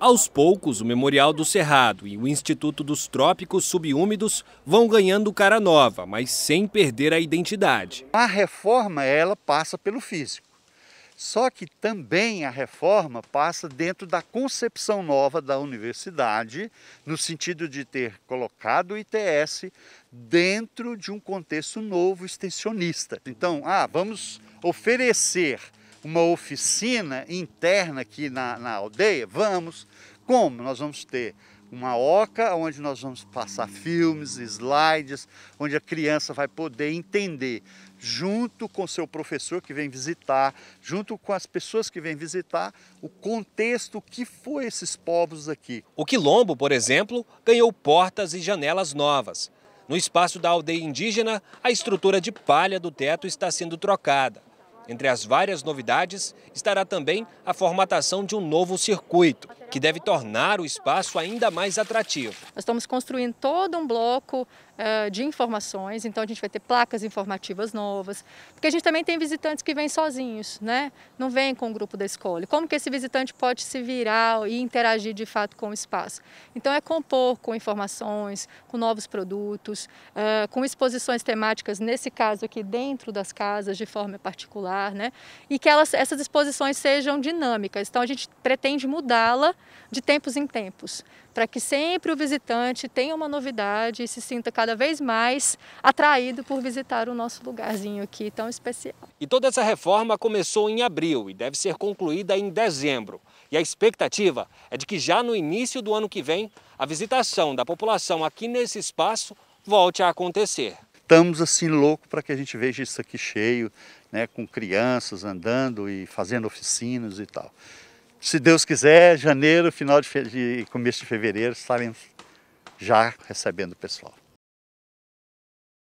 Aos poucos, o Memorial do Cerrado e o Instituto dos Trópicos Subúmidos vão ganhando cara nova, mas sem perder a identidade. A reforma, ela passa pelo físico. Só que também a reforma passa dentro da concepção nova da universidade, no sentido de ter colocado o ITS dentro de um contexto novo extensionista. Então, ah, vamos oferecer uma oficina interna aqui na, na aldeia? Vamos. Como? Nós vamos ter uma oca onde nós vamos passar filmes, slides, onde a criança vai poder entender, junto com seu professor que vem visitar, junto com as pessoas que vêm visitar, o contexto que foi esses povos aqui. O quilombo, por exemplo, ganhou portas e janelas novas. No espaço da aldeia indígena, a estrutura de palha do teto está sendo trocada. Entre as várias novidades estará também a formatação de um novo circuito, que deve tornar o espaço ainda mais atrativo. Nós estamos construindo todo um bloco uh, de informações, então a gente vai ter placas informativas novas, porque a gente também tem visitantes que vêm sozinhos, né? não vêm com o grupo da escola. Como que esse visitante pode se virar e interagir de fato com o espaço? Então é compor com informações, com novos produtos, uh, com exposições temáticas, nesse caso aqui dentro das casas de forma particular, né? e que elas, essas exposições sejam dinâmicas. Então a gente pretende mudá-la de tempos em tempos, para que sempre o visitante tenha uma novidade e se sinta cada vez mais atraído por visitar o nosso lugarzinho aqui tão especial. E toda essa reforma começou em abril e deve ser concluída em dezembro. E a expectativa é de que já no início do ano que vem, a visitação da população aqui nesse espaço volte a acontecer. Estamos assim loucos para que a gente veja isso aqui cheio, né, com crianças andando e fazendo oficinas e tal. Se Deus quiser, janeiro, final de, de começo de fevereiro, estaremos já recebendo o pessoal.